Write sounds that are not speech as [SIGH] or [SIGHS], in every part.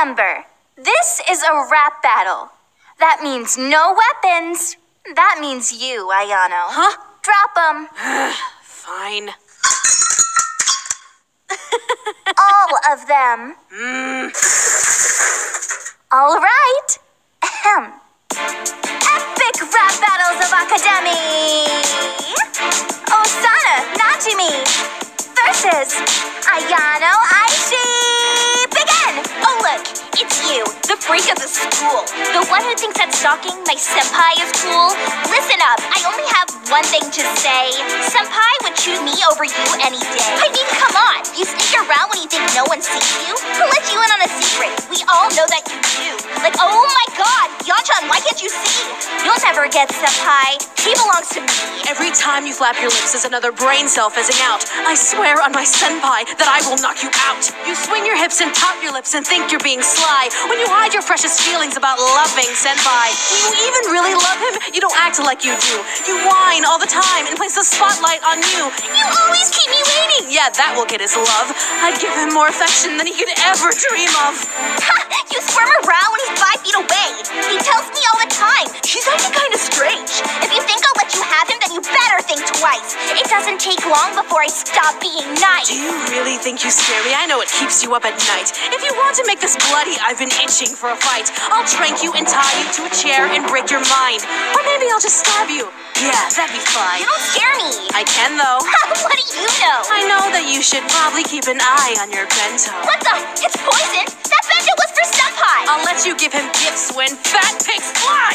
Remember, this is a rap battle. That means no weapons. That means you, Ayano. Huh? Drop them. [SIGHS] Fine. [LAUGHS] All of them. Mm. All right. Ahem. Epic rap battles of Akademi. Osana Najimi versus Ayano freak of the school. The one who thinks that stalking my senpai is cool. Listen up, I only have one thing to say. Senpai would choose me over you any day. I mean, come on, you sneak around when you think no one sees you? Who let you in on a secret? We all know that you do. Like, oh Yanchan, why can't you see? You'll never get senpai. He belongs to me. Every time you flap your lips is another brain cell fizzing out. I swear on my senpai that I will knock you out. You swing your hips and pout your lips and think you're being sly. When you hide your precious feelings about loving senpai. Do you even really love him? You don't act like you do. You whine all the time and place the spotlight on you. You always keep me waiting. Yeah, that will get his love. I'd give him more affection than he could ever dream of. Ha! You squirm around when he's five feet away. Twice. It doesn't take long before I stop being nice. Do you really think you scare me? I know it keeps you up at night. If you want to make this bloody, I've been itching for a fight. I'll trank you and tie you to a chair and break your mind. Or maybe I'll just stab you. Yeah, that'd be fine. You don't scare me. I can though. [LAUGHS] what do you know? I know that you should probably keep an eye on your bento. What the? It's poison. That bento was for Senpai. I'll let you give him gifts when fat pigs fly.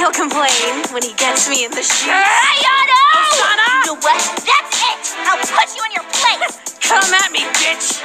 He'll complain when he gets me in the sheets. Ayano! Osana! You know what? That's it. I'll put you in your place. [LAUGHS] Come at me, bitch.